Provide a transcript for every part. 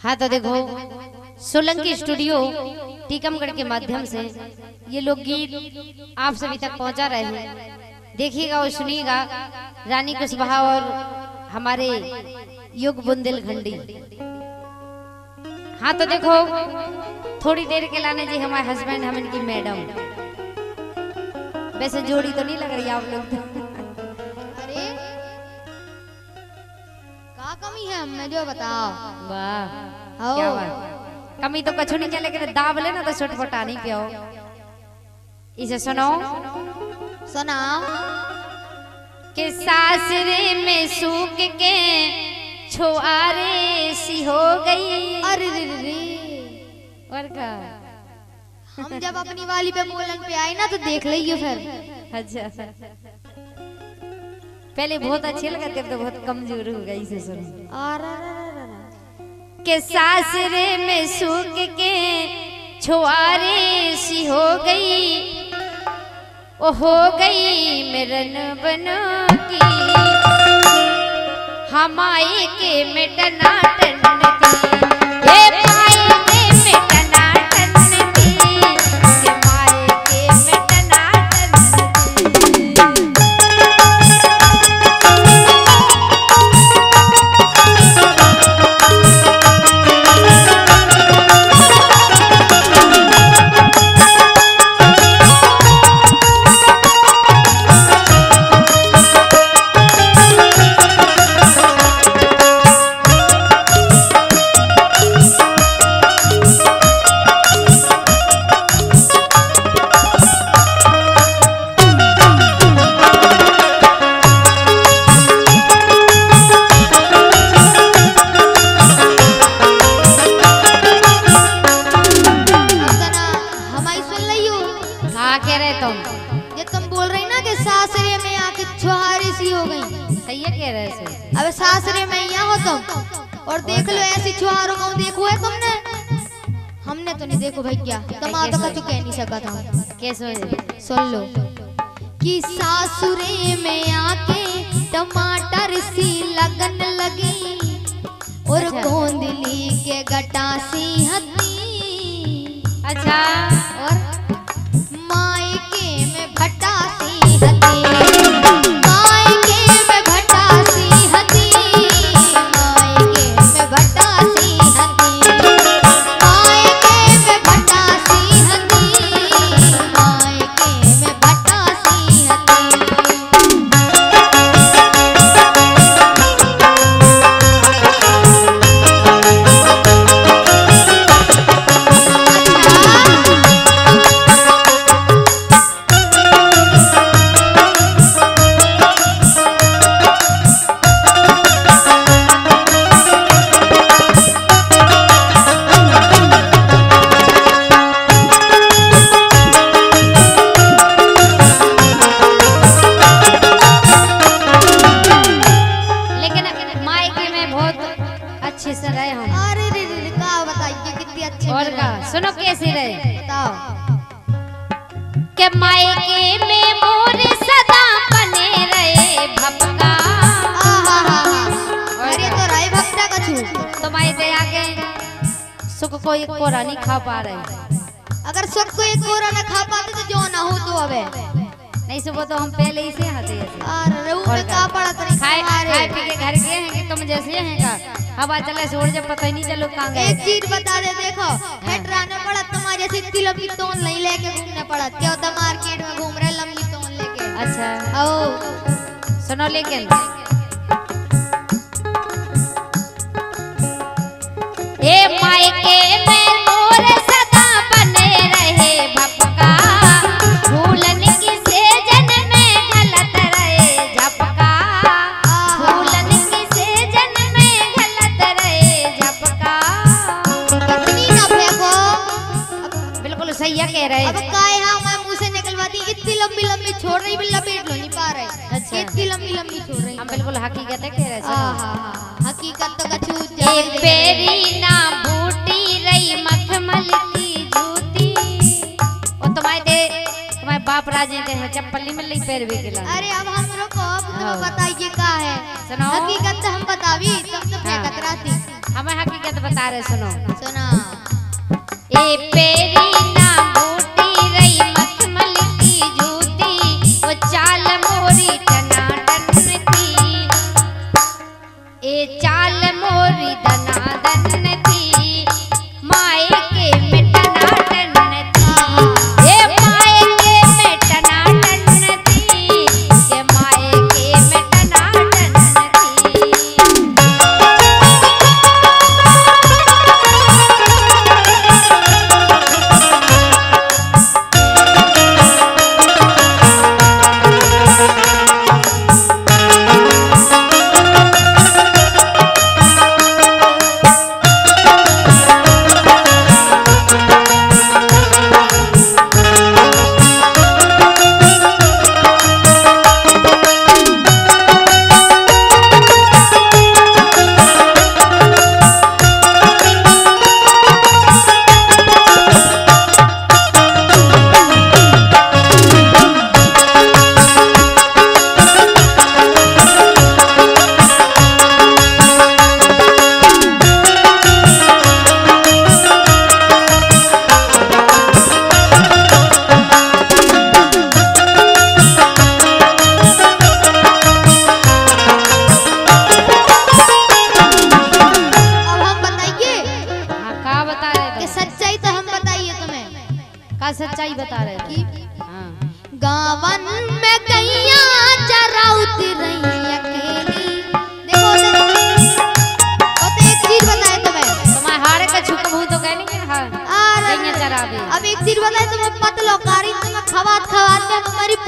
हाँ तो देखो। सोलंकी स्टूडियो टीकमगढ़ के माध्यम से ये लोग गीत आप सभी तक पहुँचा रहे हैं। देखिएगा और सुनिएगा रानी कुशवाहा और हमारे युग बुंदेलखंडी हाँ तो देखो। थोड़ी देर के लाने जी हमारे हस्बैंड हम इनकी मैडम वैसे जोड़ी तो नहीं लग रही आप लोग। कमी है हमें जो बताओ। वाह। क्या बात। कमी तो कछु नहीं क्या लेकिन दाब ले ना तो छटपटा नहीं क्यों। इसे सुनो। सुनाओ। कि सासरे में सूख के छुआरे सी हो गई। अरे रे रे रे। और का हम जब अपनी वाली पे बोलन पे आए ना तो देख लियो फिर। अच्छा। पहले बहुत अच्छे लगा थे तो बहुत कमज़ोर हो गई इसे सुनो। अरे रे रे रे रे। के सासरे में सूख के छुआरे सी हो गई ओ हो गई मेरन बनो की हमाए के मिटना टन के। हाँ कह रहे तुम। ये तुम बोल रही ना कि सासरे में आके छुहारी सी हो गई। सही है कह रहे से अब सासरे में यहाँ हो तुम। और देख लो ऐसी छुहारों को देखो है तुमने। हमने तो नहीं देखो भैया तुम आ तो कछु कह नहीं सका था। कैसे सुन लो। कि सासुरे में आके टमाटर सी लगन लगी। और अच्छा। गोंदली के गटा सी हती अच्छा। के मायके में मोर सदा बने रहे भपका अरे तो तुम्हारे सुख को एक कोरा नहीं खा पा रहे। अगर सुख को एक कोरा न खा पाते तो जो ना हो तो अबे। नहीं सुबह तो हम पहले ही से हंसे अरे और उन्हें का? पड़ा तरी खाए खाए पी के घर गए हैं कि तुम जैसे हैं का? हवा चले से जब पता ही नहीं चलो कहाँ एक चीज़ बता दे देखो हेटराने पड़ा तुम्हारे जैसे इतनी लंबी तोन नहीं लेके घूमने पड़ा। क्या होता मार्केट में घूम रहे लंबी तोन लेके? अच्छा। ओ सुनो लेकिन। ए मायके में लंबी लंबी छोड़ रही भी लपेट लो नहीं पा रहे। अच्छा। इतनी लंबी लंबी छोड़ रही। हम बिल्कुल हकीकत है कह रहे सुनो। आहा हकीकत तो कछु ए पेरी ना बूटी रही मखमल की जूती। और तुम्हारे दे तुम्हारे बाप राजे दे हैं चप्पल में लई पैर भी गिला अरे अब हम हमरो को अब हाँ। तो बताइए का है। सुनाओ। हकीकत तो हम बतावी तब तो फेंकत रहती हमें हकीकत बता रहे सुनो। सुना। ए पेरी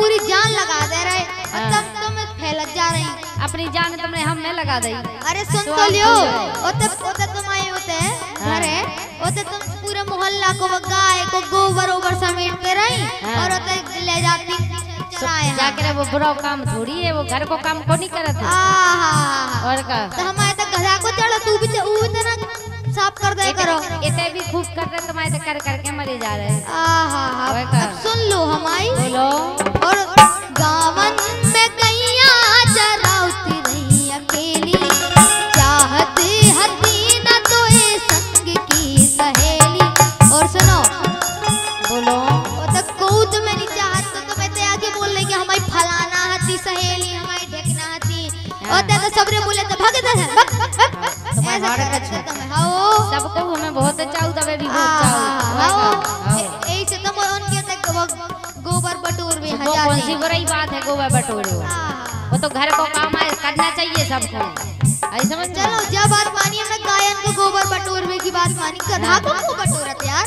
पूरी जान लगा दे रहे। और हाँ। तब तुम फैलत जा रही। अपनी जान तुमने हम में लगा दी। अरे सुन तो तो लियो। ओते ओते तुम आए होते। घर। है ओते तुम पूरे मोहल्ला को गाय को गोबर ओबर समेटते रही। हाँ। और ओते ले जाती। जाकर वो बुरा काम थोड़ी है वो घर को काम को नहीं करत और का? तो हमारे तो गधा को चढ़ो तू भी ऊ इतना साफ़ कर दे करो। इतने भी खूब कर रहे तुम्हारे कर करके मरे जा रहे हैं। आहा अब सुन लो हमारी। बोलो। और गावन में गैया चराउती रही अकेली। चाहती हती न तो ये संग की सहेली। और सुनो। बोलो। वो तो तो मैं नहीं चाहत तो तुम्हें तो आगे बोल रही कि हमारी फलाना हती सहेली हमारी ढेकना हती। और तो सबरे बोले तो भाग दे भग भग भग तुम्हारे ऐसे हाथ का करते छू। तुम्हें हाओ सबको हमें बहुत तबे भी बहुत ऐसे तुम उनके तक गोबर बटोर में वो कौन सी बुराई बात है गोबर बटोरे वो तो घर को काम है करना चाहिए सबको। आई समझ में? चलो जब बात मानी हमने गायन को गोबर बटोरवे की बात मानी। गधा को क्यों बटोरत यार?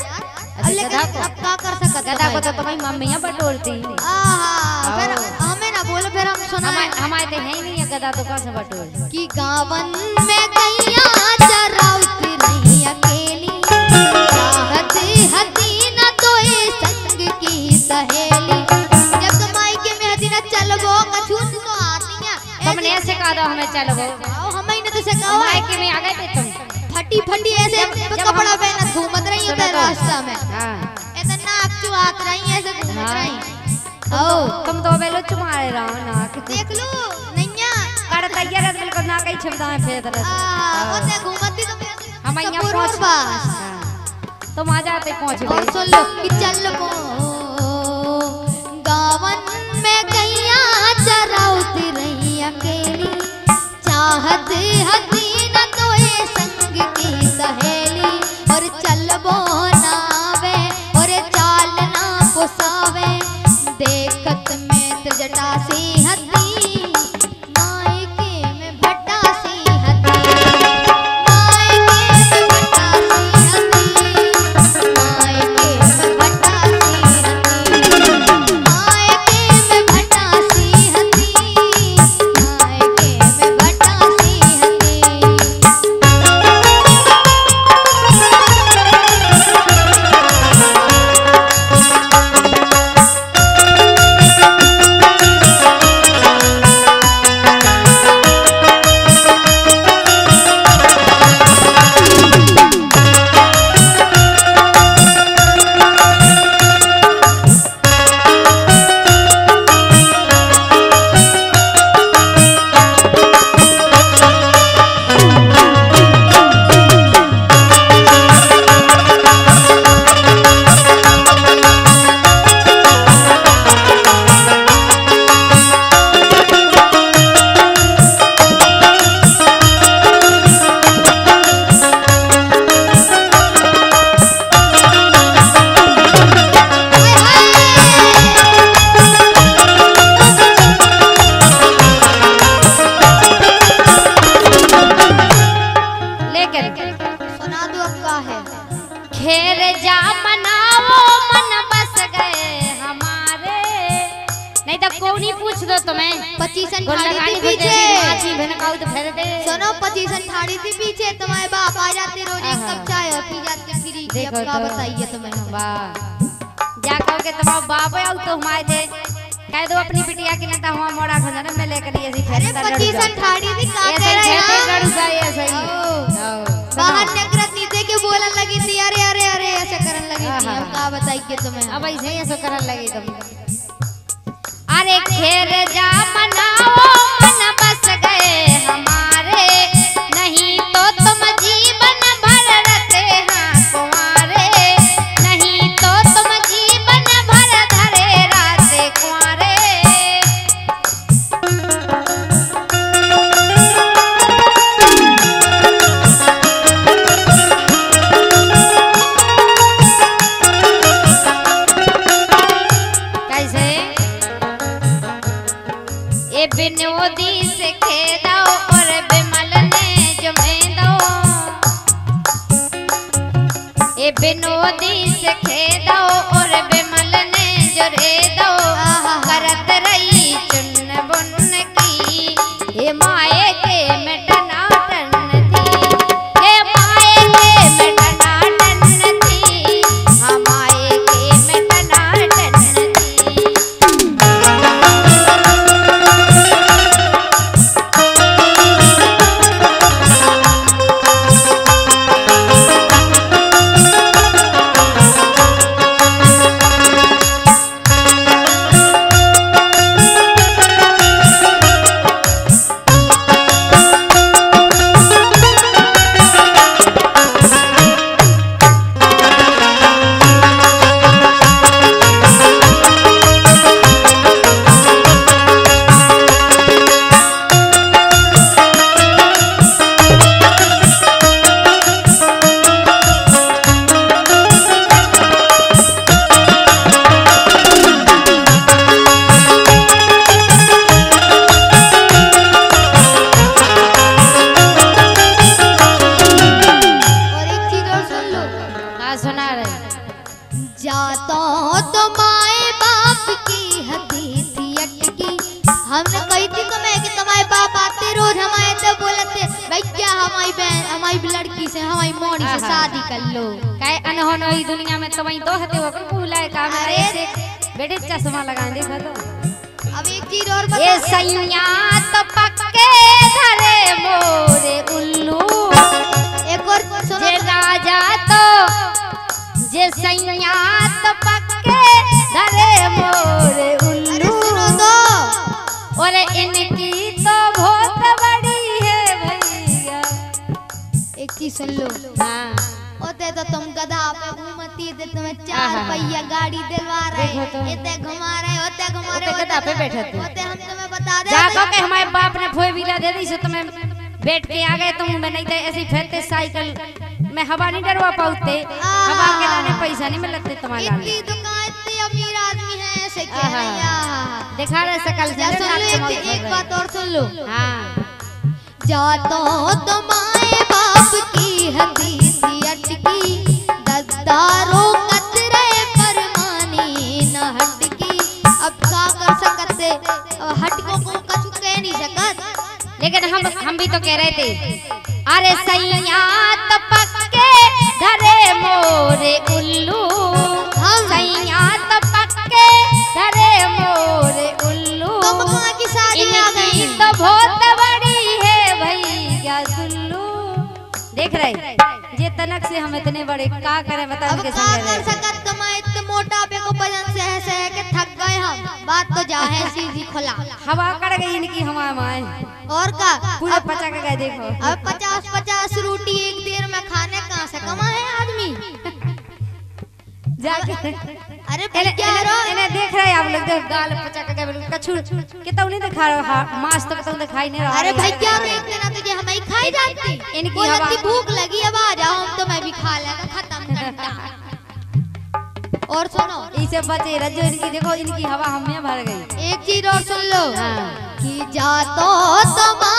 लेकिन अब क्या कर सकत गधा को तो तुम्हारी मम्मियाँ बटोरती। फिर हमें ना बोलो फिर हम सुनाए हमारे तो है ही नहीं है गधा तो कौन सा बटोर? कि गावन में चलो आओ हमें ने तो सिखाओ। मायके में आ गए थे तुम। फटी फटी ऐसे कपड़ा पहना घूमत रही होते तो। रास्ता में। हाँ। ऐसा नाक चुआत रही ऐसे घूमत हाँ। रही। आओ। तुम तो बेलो चुमारे रहो ना देख लो नैया। कर तैयार बिल्कुल ना कहीं छिपदा है फेर तरह आ ओते घूमती तो हम यहाँ पहुँच पास हाँ। तुम आ जाते पहुँच गए। सुन लो कि चल को गावन में गैया चराउती रही अकेली। चाहत हती देखो तो। बताइए तुम्हें। वाह जा कह के तुम्हारा बाप आउ तो हमारे थे कह दो अपनी बिटिया की नेता हुआ मोड़ा खजाना में लेकर ये सी अरे पचीसन ठाड़ी थी का सही रहे हैं गड़ू ये सही ओ। बाहर नकरत नीचे के बोलने लगी थी? अरे अरे अरे ऐसे करने लगी थी। आहा। अब का बताइए तुम्हें। अब ऐसे ऐसे करन लगी तुम। अरे खेर जा मनाओ मन बस गए हमारे बिनोदी से खेदो और बिमल ने जरे दो। अरे बेटे चश्मा लगा देखो तो। अब एक चीज़ और ये बता सैया तो पक्के धरे मोरे उल्लू। एक और सुनो जे राजा तो जे सैया तो पक्के धरे मोरे उल्लू। सुनो तो। और इनकी तो बहुत बड़ी है भैया। एक चीज़ सुन लो। हाँ। ओते तो तुम गधा पे घूमती थे तुम्हें चार पहिया गाड़ी दिलवा रहे देखो तो। घुमा रहे होते घुमा रहे ओते गधा पे बैठे थे। होते हम तुम्हें बता दे जा के हमारे बाप ने फोर व्हीलर दे। दी सो तुम्हें बैठ के आ गए तुम में नहीं थे ऐसे फेरते साइकिल। में हवा नहीं डरवा पाते हवा के लाने पैसा नहीं मिलते तुम्हारे इतनी दुकान इतने अमीर आदमी है ऐसे आहा। रही दिखा रहे सकल से सुन लो एक। बात और सुन लो। हाँ। जातो तुम्हारे बाप की अटकी दद्दारों कतरे फरमानी न हटकी। अब का कर सकते अब हटको को कछु कह नहीं सकत। लेकिन हम हम भी तो कह रहे थे अरे सैया तो पक्के धरे मोरे उल्लू। हम सैया तो पक्के धरे मोरे उल्लू। की गई इनकी तो बहुत बड़ी है भैया सुल्लू। देख रहे? ये तनक से हम इतने बड़े का करें बता अब का कर सकत सकत तुम इतने मोटापे को वज़न से है सह के थक गए हम? बात तो जा है सीधी खुला। हवा कर गई इनकी हवा माए और का? पूरा पचा के गए देखो। अब पचास पचास रोटी एक देर में खाने कहाँ से कमा है आदमी? जाके अरे भैया रो देख रहे आप लोग देख गाल पचा के बिल्कुल कछु कितना नहीं दिखा रहा हा- मांस तो कितना दिखाई नहीं रहा। अरे भैया रो एक दिन तुझे हमें खाई जाती इनकी हवा- भूख लगी अब आ जाओ हम तो मैं भी खा लेगा खत्म और सुनो। इसे बचे रजो इनकी देखो इनकी हवा हमें भर गई। एक चीज़ और सुन लो हाँ। कि जा तो तुम्हारे